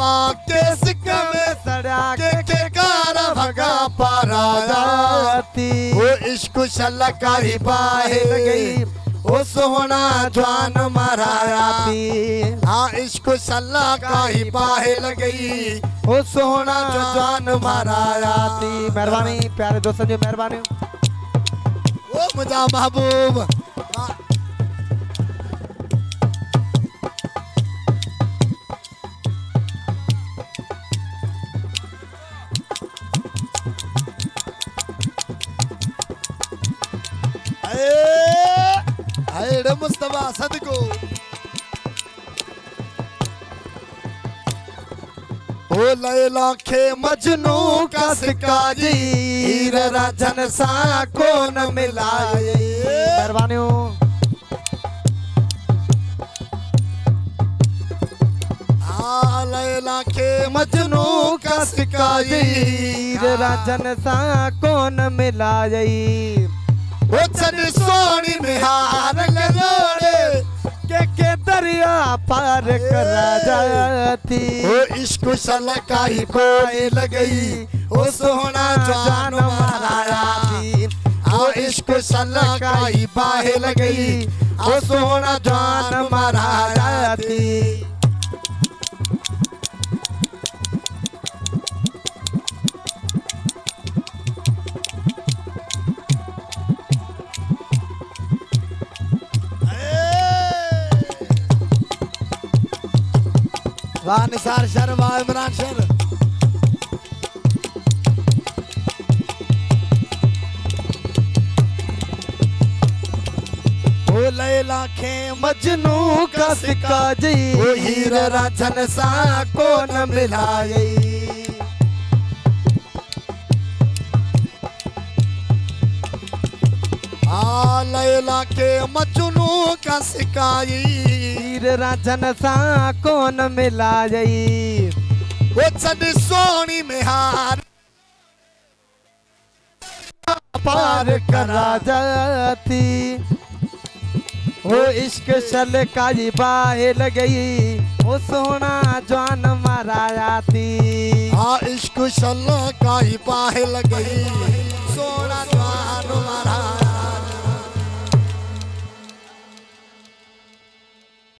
बाबा के सिक्का में सड़ा के के कार भगा पारा जाती। वो इश्क शल्ला का ही बाहिर गई। वो सोना जवान मराया जाती। हाँ इश्क शल्ला का ही बाहिर गई। वो सोना जवान मराया जाती। मेहरबानी प्यारे दोस्तों जी मेहरबानी। वो मुझा महबूब। अरे मुस्तफ़ा सदको। ओ लैला खे मजनू का हीर राजन सा कौन मिलाए। आ लैला खे मजनू का हीर राजन सा कौन मिला जाई ओ चन सोनी निहार जोड़े के के दरिया पार करा जाती ओ इश्क सलका ही कोई लगई ओ सोना जान माराया ओ इश्क सलका ही बाहे लगई ओ सोना जान माराया वाह निसार शर वाह इमरान शर लैला खे मजनू का सिक्का जी ओ हीर राजन सा कौन मिलाए आ लैला के मजनू का सिकाई हीर राजन सा कौन मिला जाई? वो चंद सोनी में हार पार करा जाती। वो इश्क शल काजी बाहे गई वो सोना जवान मारा जाती आ इश्क शल्ला का ही पाहे लगी सोना जवान मारा